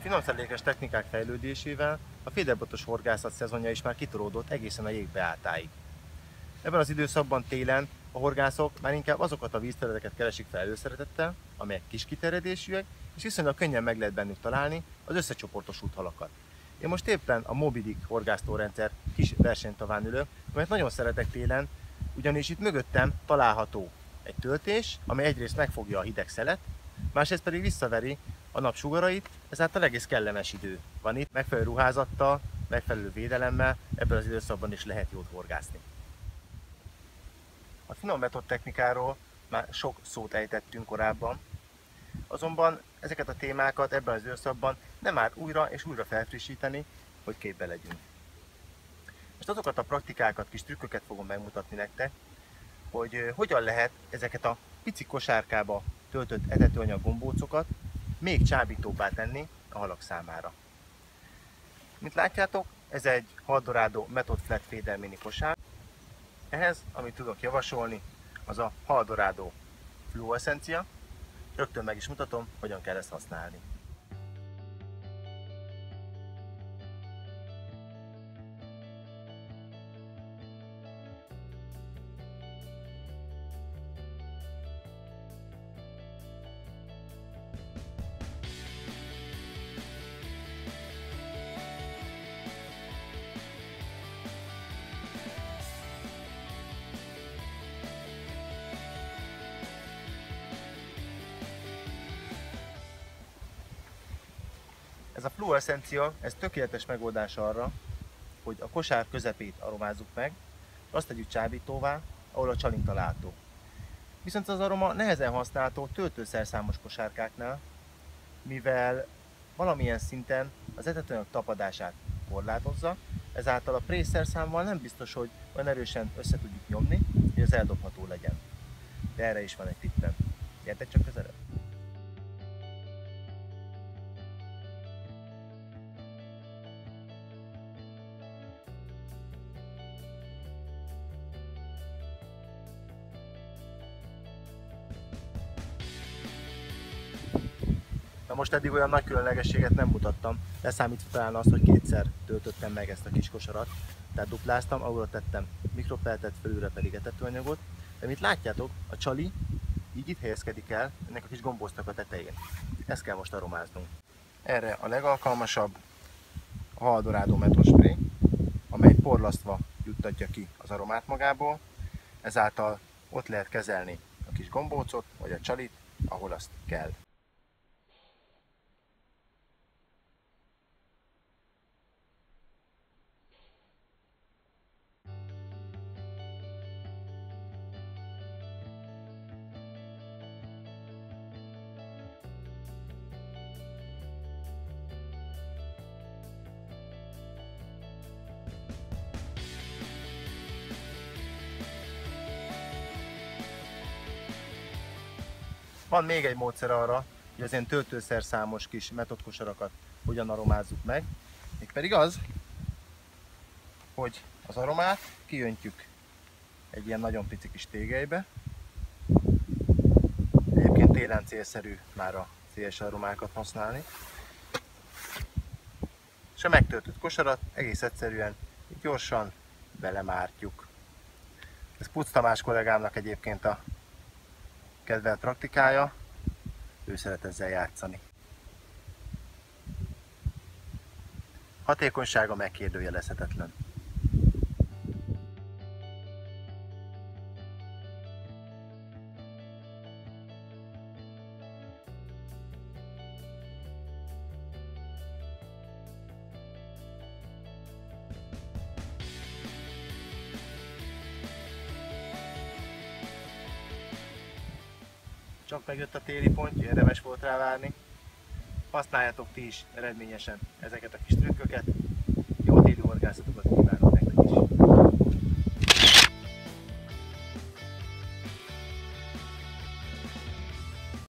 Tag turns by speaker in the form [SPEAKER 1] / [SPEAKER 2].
[SPEAKER 1] finomszerelékes technikák fejlődésével a féderbotos horgászat szezonja is már kitolódott egészen a jégbeálltáig. Ebben az időszakban télen a horgászok már inkább azokat a vízterületeket keresik fel előszeretettel, amelyek kis kiterjedésűek, és viszonylag könnyen meg lehet bennük találni az összecsoportosult halakat. Én most éppen a Mobidik horgásztórendszer kis versenytaván ülök, amelyet nagyon szeretek télen, ugyanis itt mögöttem található egy töltés, amely egyrészt megfogja a hideg szelet, másrészt pedig visszaveri a napsugarait, ezáltal egész kellemes idő van itt, megfelelő ruházattal, megfelelő védelemmel, ebből az időszakban is lehet jót horgászni. A finom metod technikáról már sok szót ejtettünk korábban, azonban ezeket a témákat ebben az időszakban nem már újra és újra felfrissíteni, hogy képbe legyünk. Most azokat a praktikákat, kis trükköket fogom megmutatni nektek, hogy hogyan lehet ezeket a pici kosárkába töltött etetőanyag gombócokat még csábítóbbá tenni a halak számára. Mint látjátok, ez egy Haldorado Method Flat Feeder mini kosár. Ehhez, amit tudok javasolni, az a Haldorado Fluoescencia. Rögtön meg is mutatom, hogyan kell ezt használni. Ez a fluorescencia, ez tökéletes megoldás arra, hogy a kosár közepét aromázzuk meg, azt tegyük csábítóvá, ahol a csalink található. Viszont az aroma nehezen használható töltőszerszámos kosárkáknál, mivel valamilyen szinten az etetőanyag tapadását korlátozza, ezáltal a prészerszámmal nem biztos, hogy olyan erősen össze tudjuk nyomni, hogy az eldobható legyen. De erre is van egy tippem. Gyertek csak közelebb! Most eddig olyan nagy különlegességet nem mutattam, leszámítva talán azt, hogy kétszer töltöttem meg ezt a kis kosarat, tehát dupláztam, ahol tettem mikropeltet, felülre pedig etetőanyagot, de mint látjátok, a csali így itt helyezkedik el ennek a kis gombóztak a tetején. Ezt kell most aromáznunk. Erre a legalkalmasabb a Haldorado metospray, amely porlasztva juttatja ki az aromát magából, ezáltal ott lehet kezelni a kis gombócot, vagy a csalit, ahol azt kell. Van még egy módszer arra, hogy az ilyen töltőszerszámos kis metodkosarakat hogyan aromázzuk meg. Mégpedig az, hogy az aromát kiöntjük egy ilyen nagyon pici kis tégelybe. Egyébként télen célszerű már a széles aromákat használni. És a megtöltött kosarat egész egyszerűen gyorsan belemártjuk. Ez Puc Tamás kollégámnak egyébként a kedvelt praktikája, ő szeret ezzel játszani. Hatékonysága megkérdőjelezhetetlen. Csak megjött a téli pont, érdemes volt rá várni. Használjátok ti is eredményesen ezeket a kis trükköket. Jó téli!